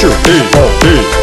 Future. Hey.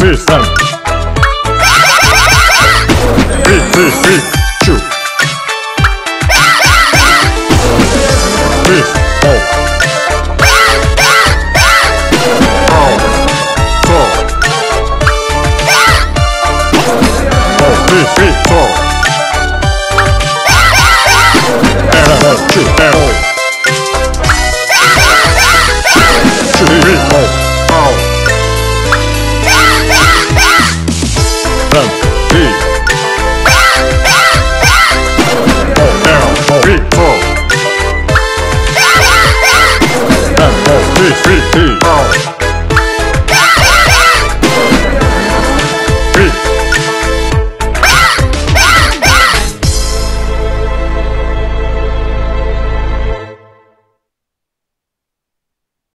person.